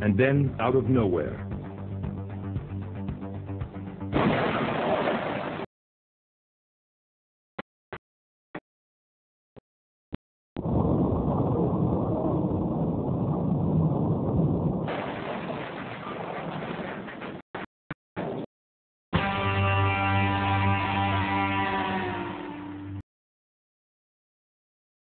And then, out of nowhere,